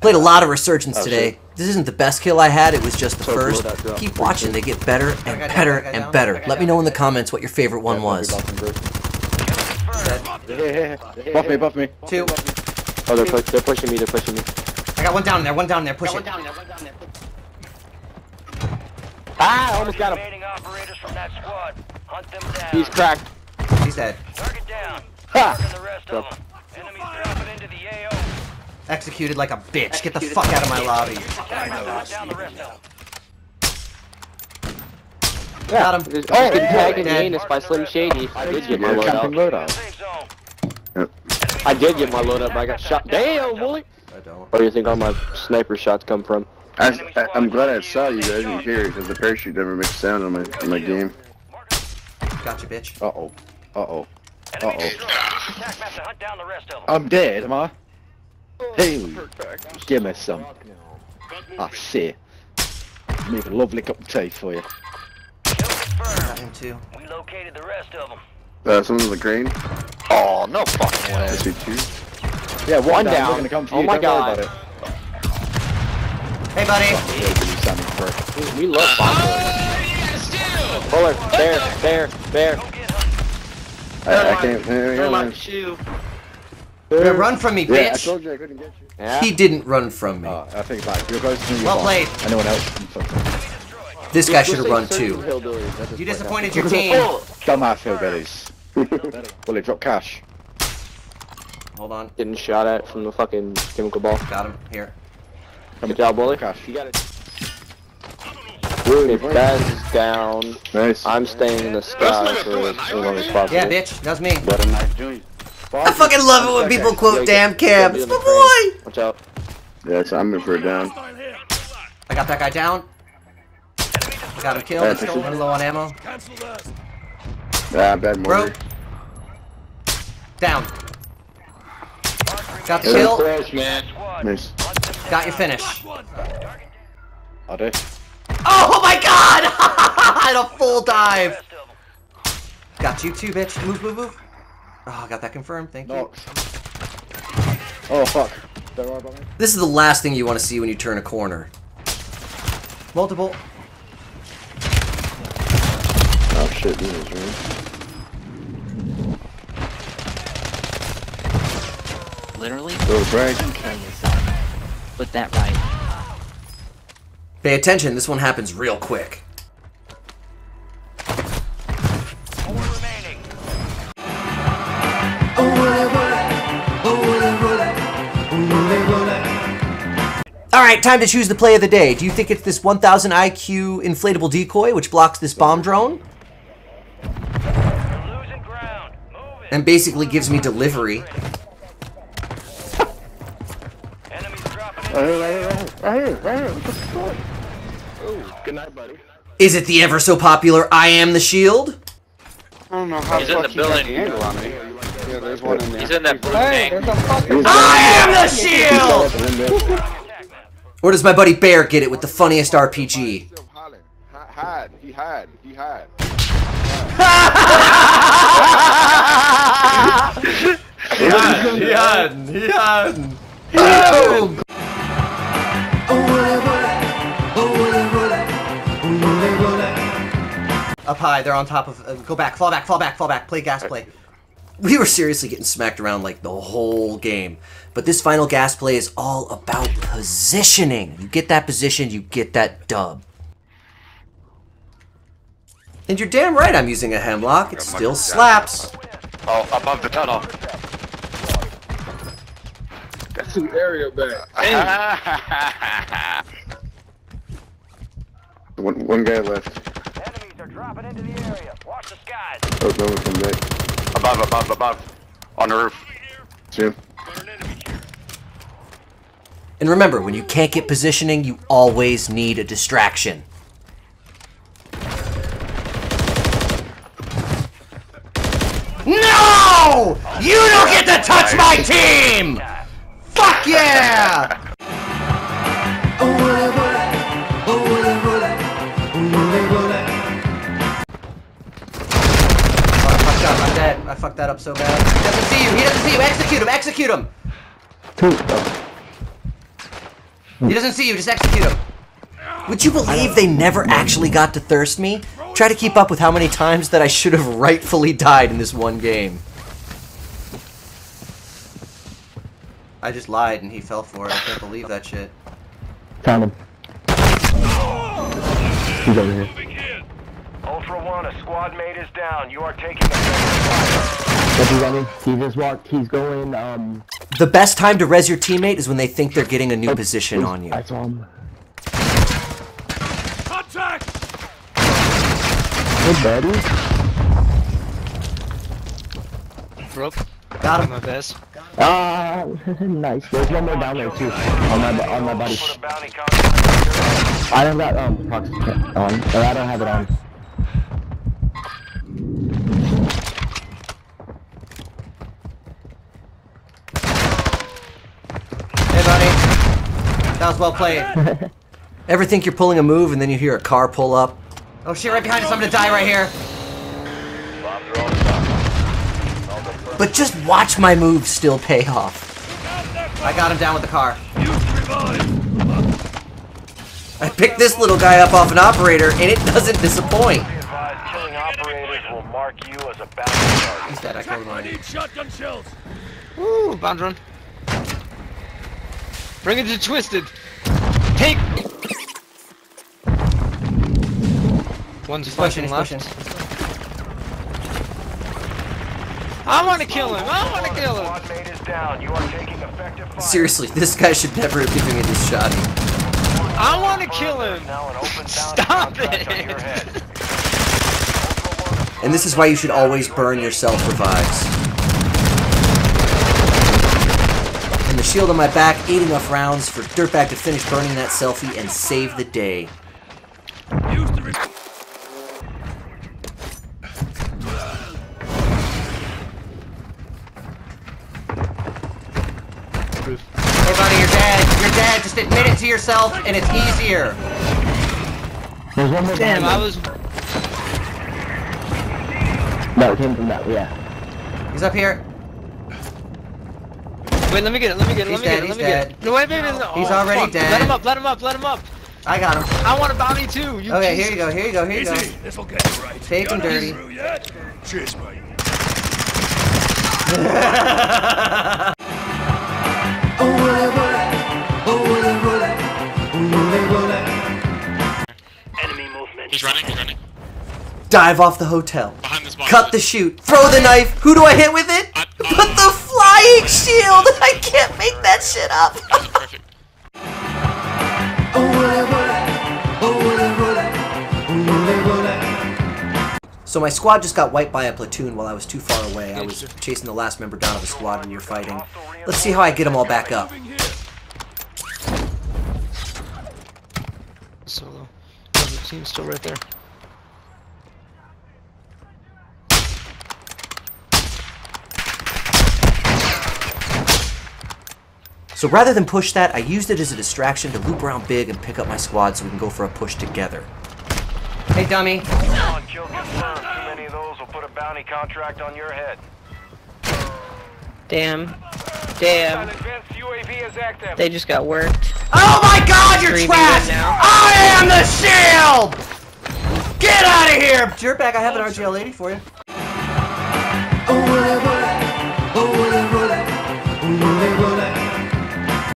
Played a lot of Resurgence Oh, today. shit. This isn't the best kill I had, it was just the So first. that drop. Keep watching, they get better and got down, better and down, better. I got Let me know in the comments what your favorite one Yeah, was. Buff me, buff me. Two. Oh, they're, pu- they're pushing me, they're pushing me. I got one down there. One down there. Push it. Ah, I almost got him. Remaining operators from that squad. Hunt them down. He's cracked. He's dead. Target down. Ha! Marking the rest of them. Enemies dropping into the AO. Executed like a bitch. Get the fuck out of my lobby. Attack to hunt down the rest. Got him. Just, oh, getting tagged in the anus by Slim Shady. I did get my load up. loadout. loadout. Safe. I did get my loadout, but I got shot. Damn, Wooly! I don't. Where do you think all my sniper shots come from? I, I, I'm glad I saw you guys in here because the parachute never makes sound on my on my game. Gotcha, bitch. Uh oh. Uh oh. Enemies Uh-oh. Attack map hunt down the rest of them. I'm dead, am I? Hey, give me some. I see. Make a lovely cup of tea for you. Kill him too. We located the rest of them. Uh, someone's in the green. Oh, no fucking way. I see two. Yeah, One down. down. We're gonna come for Oh you. my Don't worry God. about it. Hey, buddy. Yeah, you standing for it. We love bomb Buller, there, there, there. Go get hunting. I, I can't. Hang on, man. Yeah, run from me, Yeah, I bitch. told you I couldn't get you. Yeah. He didn't run from me. Uh, I think back. You're close to me. Well played. Anyone else can fuck them. This guy should have run too. You disappointed your team. Dumbass hillbillies. Will it drop cash? Hold on. Getting shot at from the fucking chemical ball. Got him. Here. Good job, Bully. Cash. You got it. If Baz is down, Nice. I'm staying in the sky for as long as possible. Yeah, bitch. That's me. What a nice joint. I fucking love it when people quote damn cab. It's my boy! Watch out. Yeah, so I'm in for a down. I got that guy down. I got him killed. Yeah, He's still picture. low on ammo. Ah, bad Bro. mortar. Down. Got the Yeah. kill. Squad. Nice. Hunt them down. Got your finish. I do. Oh my god! I had a full dive. Rest of them. Got you too, bitch. Move, move, move. Oh, I got that confirmed. Thank you. Oh fuck. Don't worry about me. This is the last thing you want to see when you turn a corner. Multiple. Oh shit, this is right. Literally, Go break. Put that right. Pay attention, this one happens real quick. Alright, time to choose the play of the day. Do you think it's this 1000 IQ inflatable decoy which blocks this bomb drone? You're losing ground. Move it. And basically gives me delivery? Right right right right? Oh. Is it the ever so popular I am the shield? I don't know how He's in the building. angle on me. Yeah, there's one in there. He's in that blue tank. I am the shield! Or does my buddy Bear get it with the funniest RPG? Hide, he hide, he hide. He had. He had. Up high, they're on top of. Uh, go back, fall back, fall back, fall back. Play gas play. We were seriously getting smacked around like the whole game. But this final gas play is all about positioning. You get that position, you get that dub. And you're damn right I'm using a hemlock. It still slaps. Oh, above the tunnel. That's an area back. One, one guy left. Enemies are dropping into the area. Watch the skies. Oh, no one come back. above, above, above. On the roof. Two. And remember, when you can't get positioning, you always need a distraction. No! You don't get to touch my team! Fuck yeah! Dead. I fucked that up so bad. He doesn't see you. He doesn't see you. Execute him. Execute him. He doesn't see you. Just execute him. Would you believe they never actually got to thirst me? Try to keep up with how many times that I should have rightfully died in this one game. I just lied and he fell for it. I can't believe that shit. Found him. He's over here. Ultra One, a squad mate is down. You are taking effective fire. What's he running? He just walked. He's going. Um. The best time to res your teammate is when they think they're getting a new position on you. I saw him. Hey, buddy. Rope. Got him. My best. Ah, nice. There's one more down there too. On my on my body. Put a bounty contract on your head. I don't got um proxy on, or I don't have it on. Hey, buddy. That was well played. Ever think you're pulling a move and then you hear a car pull up? Oh shit, right behind us. I'm gonna die right here. But just watch my moves still pay off. I got him down with the car. I picked this little guy up off an operator and it doesn't disappoint. Be advised, killing operators will mark you as a bounty target. He's dead. I killed him. Woo, bound run. Bring it to Twisted. Take. One's He's pushing. fucking He's left. pushing. I want to kill him. I want to kill him. Squad mate is down. You are taking effective fire. Seriously, this guy should never have given me this shot. I want to kill him. Now an open bounty Stop it. And this is why you should always burn your self revives. And the shield on my back, eight enough rounds for Dirtbag to finish burning that selfie and save the day. Hey, buddy, you're dead. You're dead. Just admit it to yourself, and it's easier. There's one more Damn, behind I me. was. No, it came from that. Yeah. He's up here. Wait, let me get it. Let me get it. He's Let me dead, get it. Let he's me get it. No, wait, wait, wait. no. He's Oh, already fuck. dead. Let him up. Let him up. Let him up. I got him. I want a bounty too. You Okay, piece here you go. Here you go. Here you go. This'll get it right. Take him dirty. Through yet? Cheers, mate. Oh, oh, oh, Enemy movement. He's running, he's running. Dive off the hotel. Behind this box. Cut the shoot. Throw the knife. Who do I hit with it? I- Put the flying shield. I can't make that shit up. Perfect. So my squad just got wiped by a platoon while I was too far away. I was chasing the last member down of the squad when we were fighting. Let's see how I get them all back up. Solo. The team's still right there. So rather than push that, I used it as a distraction to loop around big and pick up my squad so we can go for a push together. Hey, dummy. On kill confirmed. Too many of those will put a bounty contract on your head. Damn. Damn. Advanced UAV is active. They just got worked. Oh my god, you're Three v trash! I am the shield! Get out of here! Dirtbag, I have an oh, RGL 80 for you. Oh,